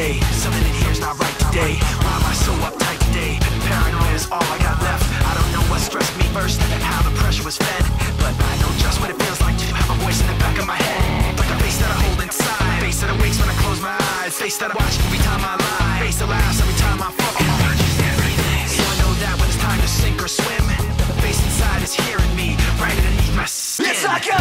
day. Something in here's not right today. Why am I so uptight today? Paranoia is all I got left. I don't know what stressed me first how the pressure was fed. But I know just what it feels like to have a voice in the back of my head. Like a face that I hold inside. Face that awakes when I close my eyes. Face that I watch every time I lie. Face that laughs every time I fall. So I know that when it's time to sink or swim, the face inside is hearing me right underneath my skin. It's like a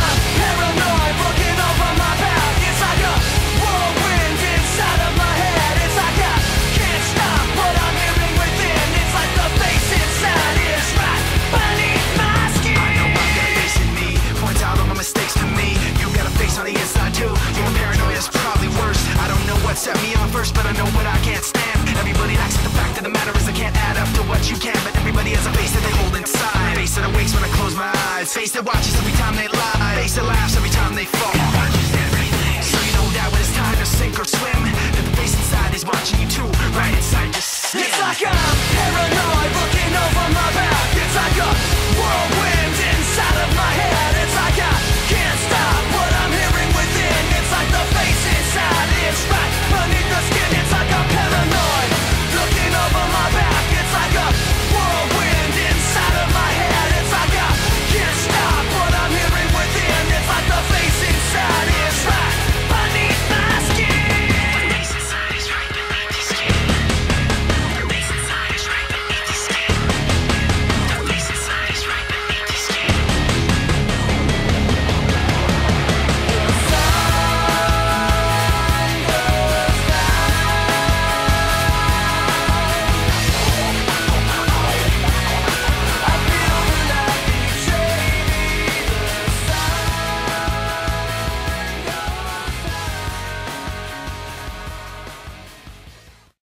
set me off first, but I know what I can't stand. Everybody likes it. The fact of the matter is I can't add up to what you can, but everybody has a face that they hold inside. Face that awakes when I close my eyes. Face that watches every time they lie. Face that laughs every time they fall. So you know that when it's time to sink or swim, that the face inside is watching you too, right inside your skin. It's like I'm paranoid.